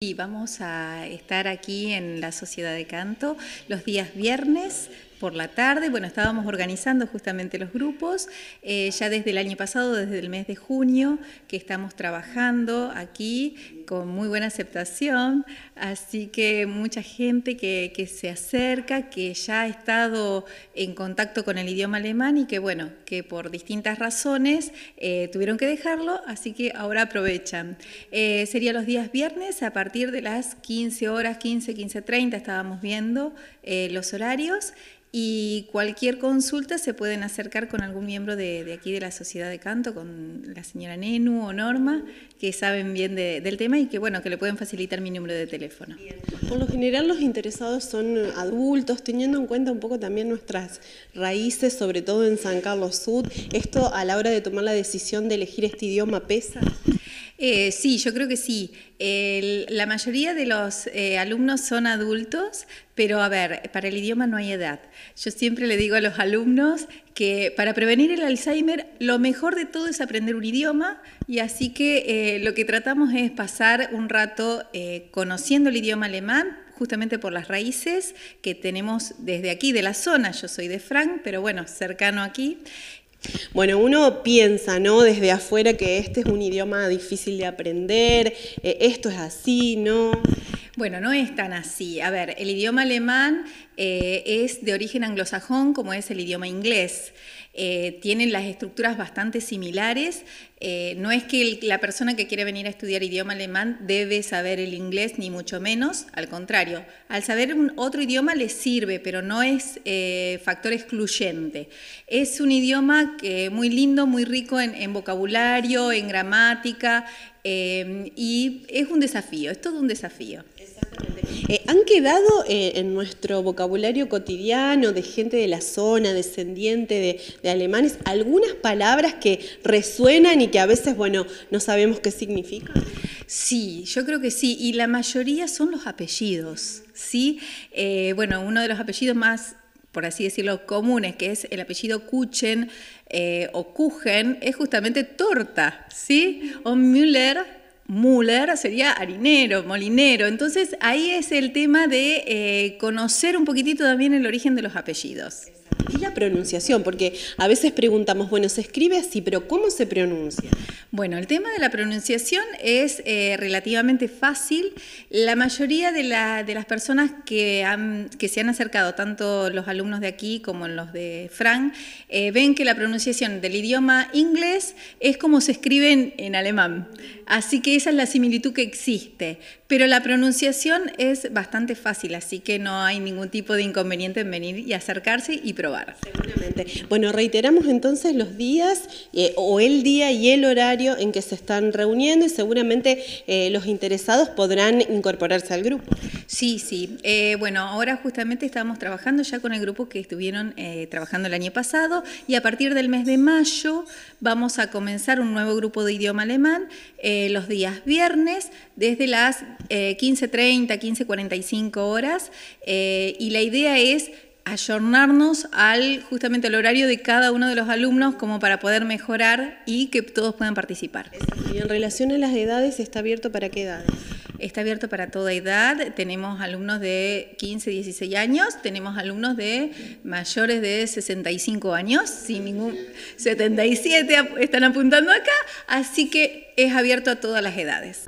Y vamos a estar aquí en la Sociedad de Canto los días viernes por la tarde. Bueno, estábamos organizando justamente los grupos, eh, ya desde el año pasado, desde el mes de junio, que estamos trabajando aquí con muy buena aceptación, así que mucha gente que, se acerca, que ya ha estado en contacto con el idioma alemán y que, bueno, que por distintas razones eh, tuvieron que dejarlo, así que ahora aprovechan. Eh, sería los días viernes a partir de las 15 horas, 15, 15.30 estábamos viendo los horarios y cualquier consulta se pueden acercar con algún miembro de, aquí de la Sociedad de Canto, con la señora Nenu o Norma, que saben bien del tema y que bueno, que le pueden facilitar mi número de teléfono. Por lo general los interesados son adultos, teniendo en cuenta un poco también nuestras raíces, sobre todo en San Carlos Sud. ¿Esto a la hora de tomar la decisión de elegir este idioma pesa? Eh, sí, yo creo que sí. la mayoría de los eh, alumnos son adultos, pero a ver, para el idioma no hay edad. Yo siempre le digo a los alumnos que para prevenir el Alzheimer lo mejor de todo es aprender un idioma y así que eh, lo que tratamos es pasar un rato conociendo el idioma alemán, justamente por las raíces que tenemos desde aquí, de la zona. Yo soy de Frank, pero bueno, cercano aquí. Bueno, uno piensa, ¿no? Desde afuera que este es un idioma difícil de aprender, eh, esto es así, ¿no? Bueno, no es tan así. A ver, el idioma alemán eh, es de origen anglosajón como es el idioma inglés. Eh, tienen las estructuras bastante similares. Eh, no es que la persona que quiere venir a estudiar idioma alemán debe saber el inglés, ni mucho menos, al contrario. Al saber un otro idioma le sirve, pero no es factor excluyente. Es un idioma que, muy lindo, muy rico en vocabulario, en gramática, y es un desafío, es todo un desafío. Eh, ¿Han quedado eh, en nuestro vocabulario cotidiano de gente de la zona, descendiente de, alemanes, algunas palabras que resuenan y que a veces, bueno, no sabemos qué significan? Sí, yo creo que sí, y la mayoría son los apellidos, ¿sí? Eh, bueno, uno de los apellidos más por así decirlo, comunes, que es el apellido Kuchen o Kuchen, es justamente torta, ¿sí? O Müller Müller sería harinero, molinero. Entonces ahí es el tema de eh, conocer un poquitito también el origen de los apellidos. Y la pronunciación, porque a veces preguntamos, bueno, se escribe así, pero ¿cómo se pronuncia? Bueno, el tema de la pronunciación es eh, relativamente fácil. La mayoría de, las personas que, que, se han acercado, tanto los alumnos de aquí como los de Fran, eh, ven que la pronunciación del idioma inglés es como se escribe en, en alemán. Así que esa es la similitud que existe. Pero la pronunciación es bastante fácil, así que no hay ningún tipo de inconveniente en venir y acercarse y probar. Seguramente. Bueno, reiteramos entonces los días eh, o el día y el horario en que se están reuniendo y seguramente eh, los interesados podrán incorporarse al grupo. Sí, sí. Eh, bueno, ahora justamente estamos trabajando ya con el grupo que estuvieron trabajando el año pasado y a partir del mes de mayo vamos a comenzar un nuevo grupo de idioma alemán los días viernes desde las 15.30, eh, 15.45 horas, eh, y la idea es ayornarnos al justamente al horario de cada uno de los alumnos como para poder mejorar y que todos puedan participar. Y en relación a las edades, ¿está abierto para qué edades? Está abierto para toda edad. Tenemos alumnos de 15, 16 años, tenemos alumnos de mayores de 65 años, sin ningún 77 están apuntando acá, así que es abierto a todas las edades.